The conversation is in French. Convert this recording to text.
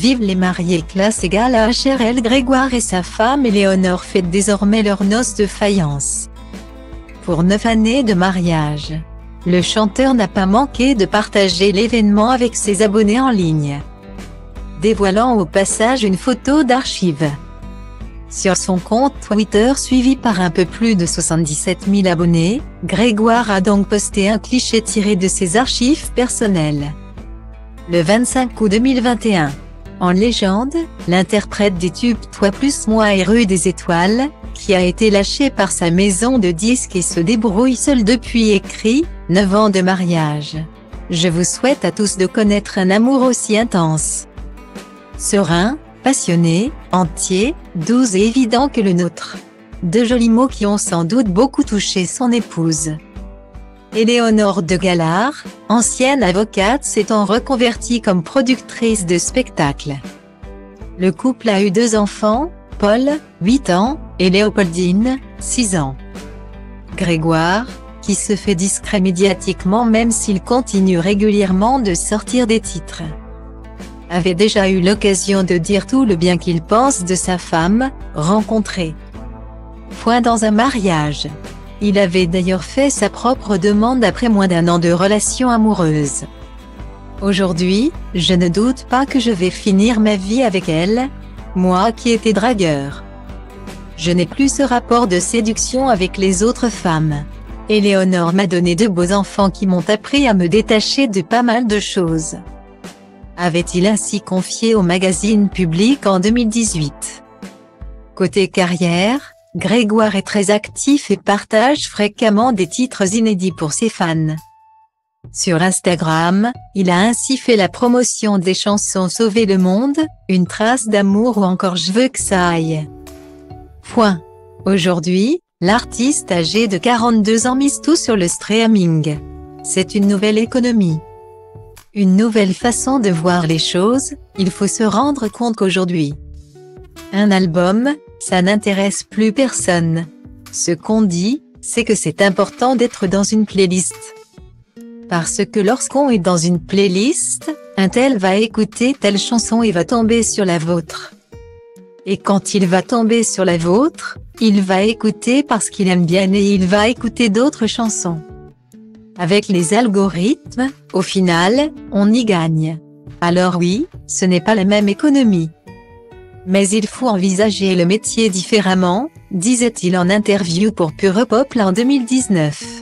Vive les mariés classe égale à HRL Grégoire et sa femme Éléonore fêtent désormais leur noces de faïence. Pour neuf années de mariage, le chanteur n'a pas manqué de partager l'événement avec ses abonnés en ligne, dévoilant au passage une photo d'archive. Sur son compte Twitter suivi par un peu plus de 77 000 abonnés, Grégoire a donc posté un cliché tiré de ses archives personnelles. Le 25 août 2021. En légende, l'interprète des tubes Toi plus moi et Rue des Étoiles, qui a été lâché par sa maison de disques et se débrouille seul depuis écrit, 9 ans de mariage. Je vous souhaite à tous de connaître un amour aussi intense. Serein, passionné, entier, doux et évident que le nôtre. Deux jolis mots qui ont sans doute beaucoup touché son épouse. Éléonore de Galard, ancienne avocate s'étant reconvertie comme productrice de spectacles. Le couple a eu deux enfants, Paul, 8 ans, et Léopoldine, 6 ans. Grégoire, qui se fait discret médiatiquement même s'il continue régulièrement de sortir des titres avait déjà eu l'occasion de dire tout le bien qu'il pense de sa femme, rencontrée. Point dans un mariage. Il avait d'ailleurs fait sa propre demande après moins d'un an de relation amoureuse. Aujourd'hui, je ne doute pas que je vais finir ma vie avec elle, moi qui étais dragueur. Je n'ai plus ce rapport de séduction avec les autres femmes. Éléonore m'a donné de beaux enfants qui m'ont appris à me détacher de pas mal de choses avait-il ainsi confié au magazine Public en 2018. Côté carrière, Grégoire est très actif et partage fréquemment des titres inédits pour ses fans. Sur Instagram, il a ainsi fait la promotion des chansons Sauver le monde, Une trace d'amour ou encore Je veux que ça aille. Point. Aujourd'hui, l'artiste âgé de 42 ans mise tout sur le streaming. C'est une nouvelle économie. Une nouvelle façon de voir les choses, il faut se rendre compte qu'aujourd'hui, un album, ça n'intéresse plus personne. Ce qu'on dit, c'est que c'est important d'être dans une playlist. Parce que lorsqu'on est dans une playlist, un tel va écouter telle chanson et va tomber sur la vôtre. Et quand il va tomber sur la vôtre, il va écouter parce qu'il aime bien et il va écouter d'autres chansons. Avec les algorithmes, au final, on y gagne. Alors oui, ce n'est pas la même économie. Mais il faut envisager le métier différemment, disait-il en interview pour Pure Pop en 2019.